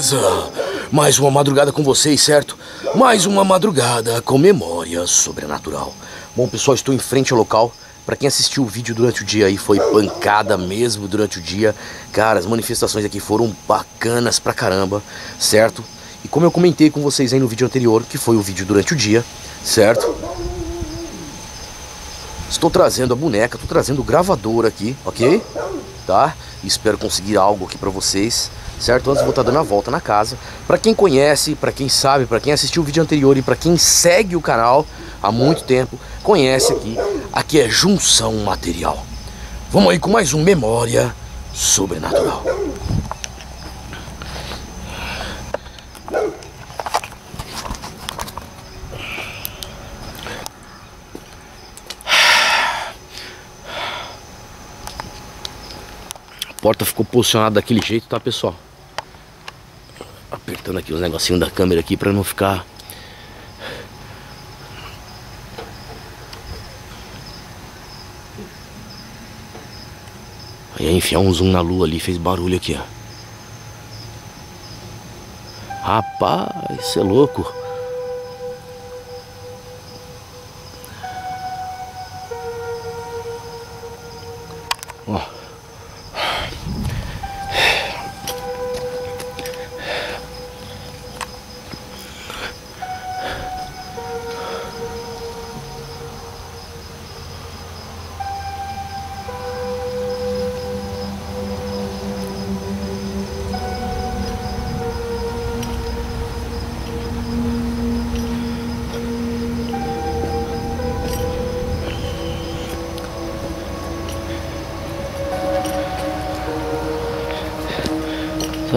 beleza? Mais uma madrugada com vocês, certo? Mais uma madrugada com memória sobrenatural. Bom, pessoal, estou em frente ao local. Para quem assistiu o vídeo durante o dia aí, foi pancada mesmo durante o dia. Cara, as manifestações aqui foram bacanas pra caramba, certo? E como eu comentei com vocês aí no vídeo anterior, que foi o vídeo durante o dia, certo? Estou trazendo a boneca, estou trazendo o gravador aqui, ok? Tá? espero conseguir algo aqui pra vocês certo? Antes vou estar dando a volta na casa. Para quem conhece, para quem sabe, para quem assistiu o vídeo anterior e para quem segue o canal há muito tempo, conhece aqui. Aqui é Junção Material. Vamos aí com mais um Memória Sobrenatural. A porta ficou posicionada daquele jeito, tá pessoal? Apertando aqui os negocinhos da câmera aqui para não ficar Aí enfiar um zoom na lua ali fez barulho aqui, ó. Rapaz, isso é louco.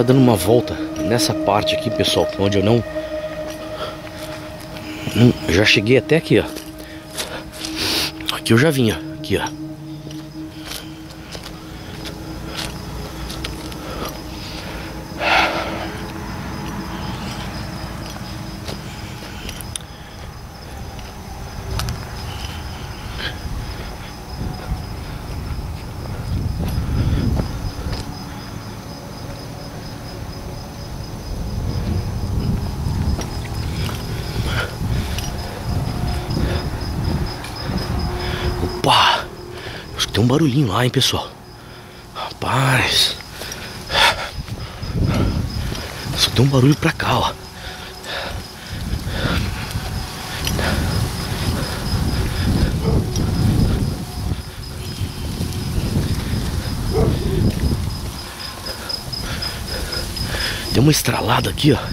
Tá dando uma volta nessa parte aqui, pessoal, onde eu não, não já cheguei até aqui, ó. Aqui eu já vinha, aqui, ó. Um barulhinho lá, hein, pessoal. Rapaz. Só tem um barulho pra cá, ó. Tem uma estralada aqui, ó.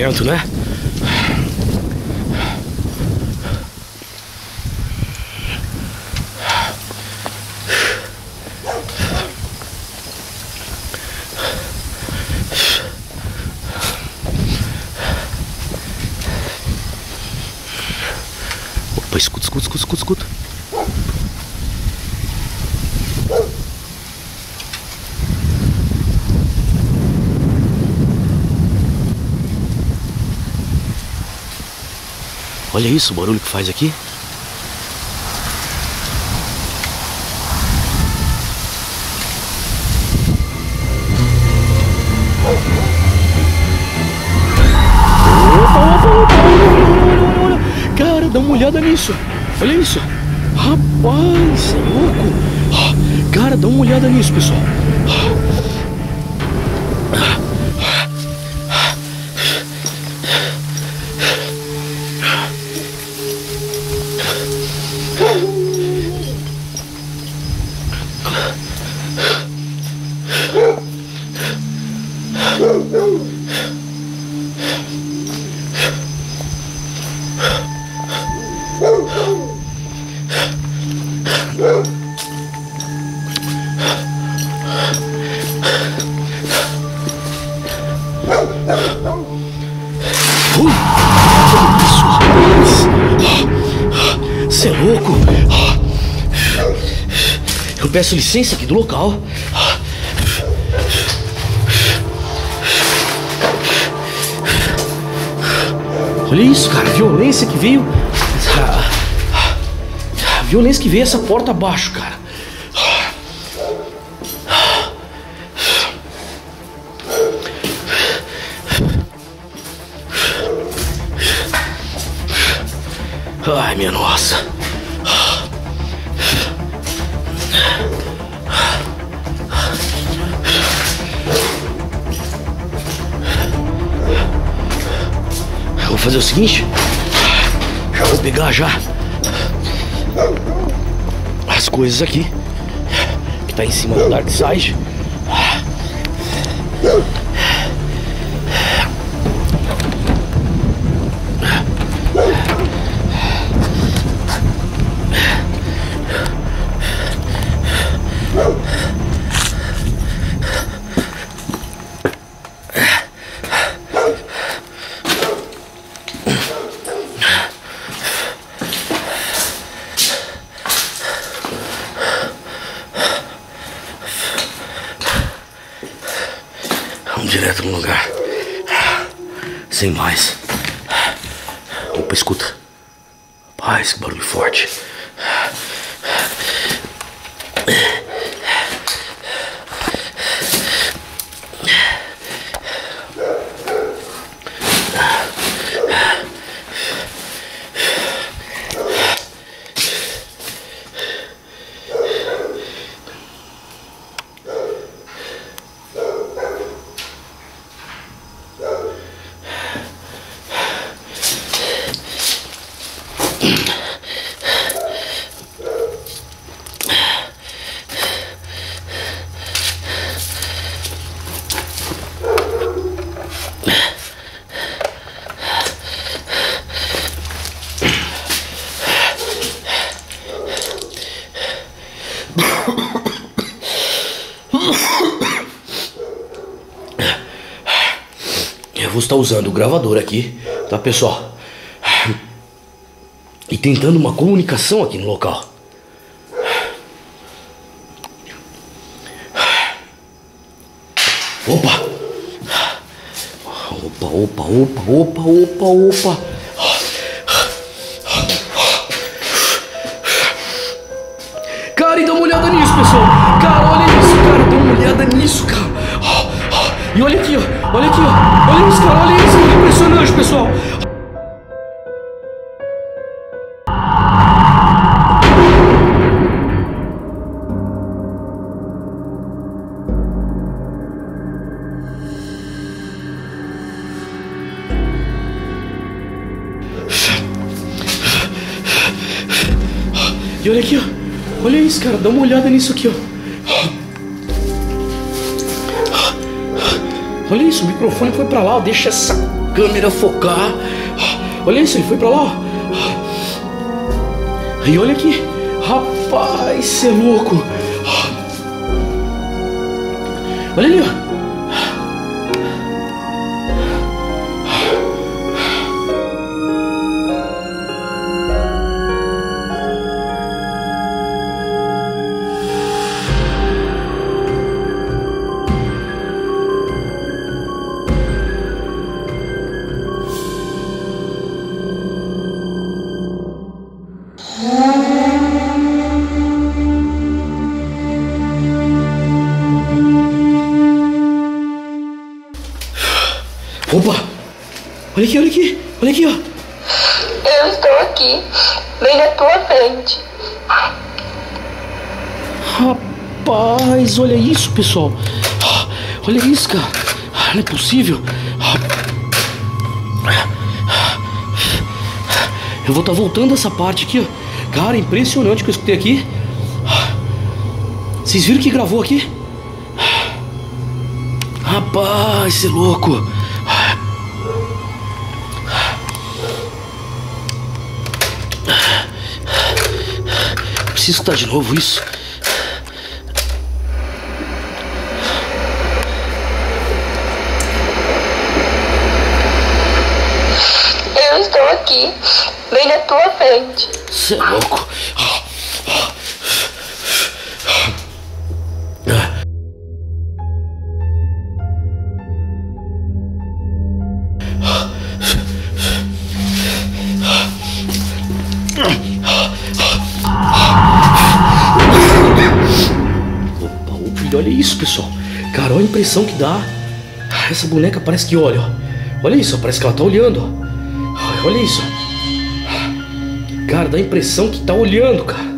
Pode ter sido o vento, né? Opa, escuta, escuta, escuta, escuta, escuta. Olha isso, o barulho que faz aqui. Cara, dá uma olhada nisso. Olha isso. Rapaz, é louco. Ah, Cara, dá uma olhada nisso, pessoal. Peço licença aqui do local. Olha isso, cara, violência que veio. Violência que veio essa porta abaixo, cara. Ai, minha nossa. Fazer o seguinte. Já vou pegar já as coisas aqui que tá em cima do Dark Side. está usando o gravador aqui, tá pessoal? E tentando uma comunicação aqui no local. Opa! Opa, opa, opa, opa, opa, opa! Pessoal. E olha aqui, ó. Olha isso, cara. Dá uma olhada nisso aqui, ó. Olha isso, o microfone foi pra lá, ó. Deixa essa câmera focar. Olha isso, ele foi pra lá. E olha aqui. Rapaz, você é louco. Olha ali, ó. Olha aqui, olha aqui, olha aqui, ó. Eu estou aqui, bem na tua frente. Rapaz, olha isso, pessoal. Olha isso, cara. Não é possível. Eu vou estar tá voltando essa parte aqui, ó. Cara, impressionante o que eu escutei aqui. Vocês viram que gravou aqui? Rapaz, você é louco. Preciso escutar de novo isso. Eu estou aqui, bem na tua frente. Você é louco. Opa, olha isso, pessoal. Cara, olha a impressão que dá. Essa boneca parece que olha, ó. Olha isso, ó, parece que ela tá olhando, ó. Olha isso. Cara, dá a impressão que tá olhando, cara.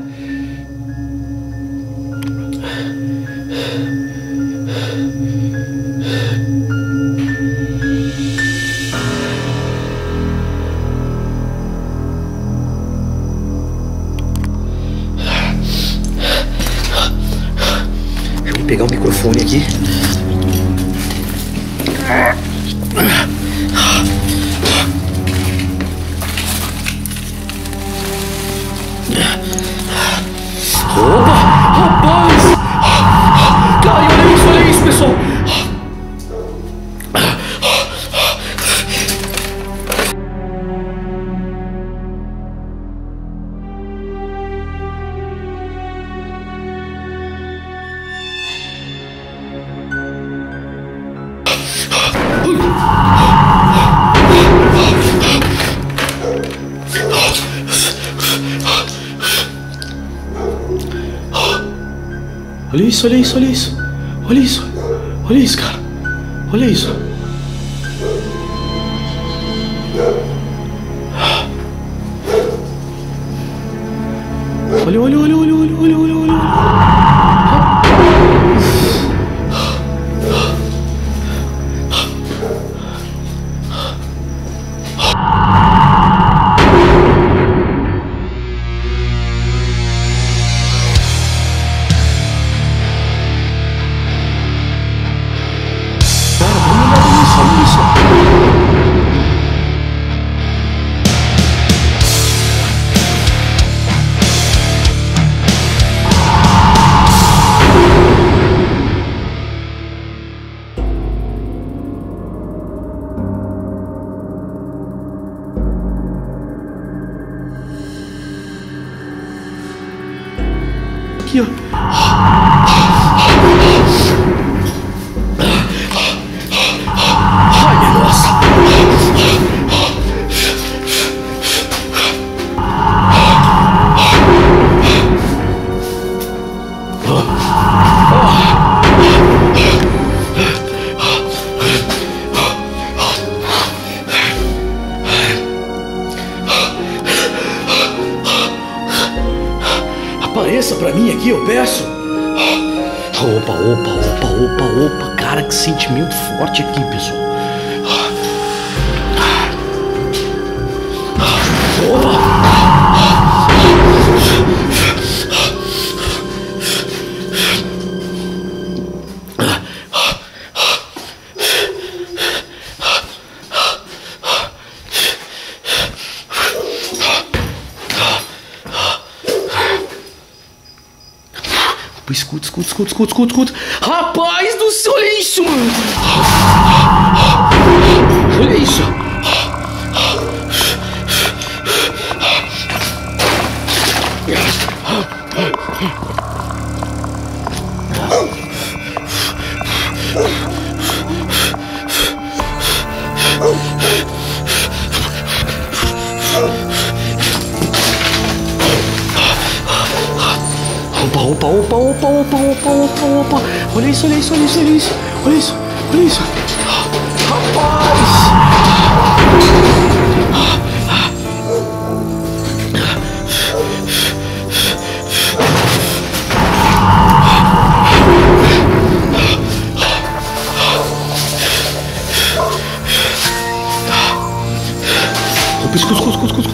Opa! Rapaz! Olha, olha, olha, olha, olha, olha, olha, 哟 escuta, escuta, escuta. Rapaz do céu, olha isso, mano. Opa, opa, opa, opa, opa, opa, opa. Olha isso, olha isso, olha isso, olha isso. Olha isso, olha isso.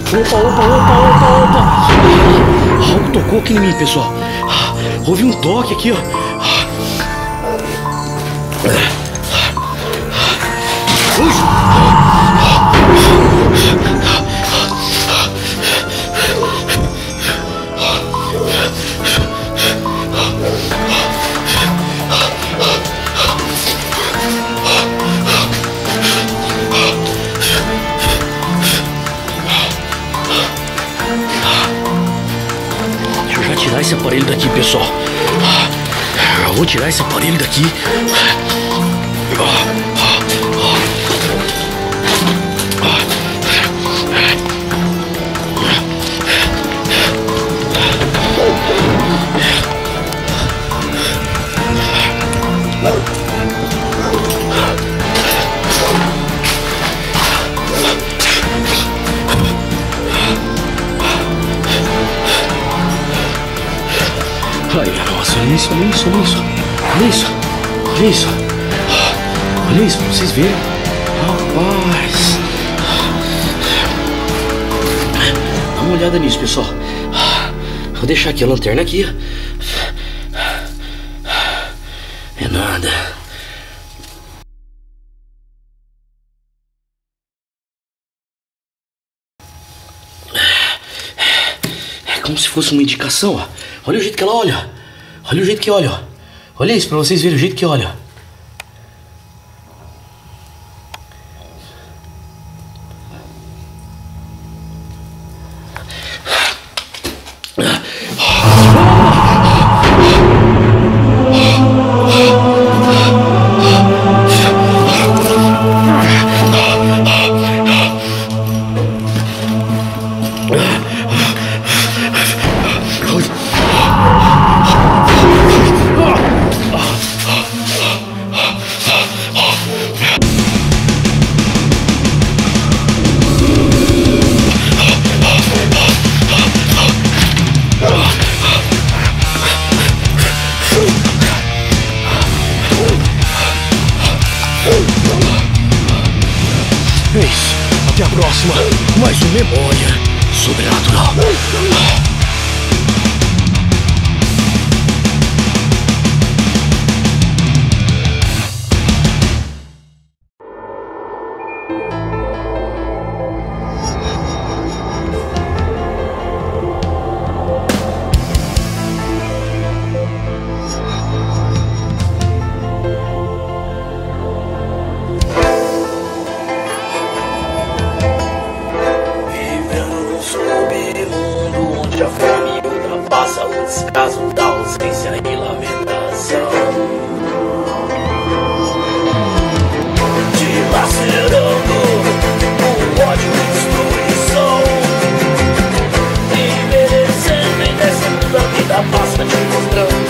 Opa, opa, opa, opa, opa. Algo tocou aqui em mim, pessoal. Houve um toque aqui, ó. Aparelho daqui. Ai, isso, isso, isso. Olha isso, olha isso. Olha isso, pra vocês verem. Rapaz. Dá uma olhada nisso, pessoal. Vou deixar aqui a lanterna aqui. É nada. É como se fosse uma indicação, ó. Olha o jeito que ela olha. Olha o jeito que olha, ó. Olha isso pra vocês verem o jeito que olha. Memória Sobrenatural. Caso da ausência e lamentação. Dilacerando o ódio e destruição. Envelhecendo e descendo a vida passa te mostrando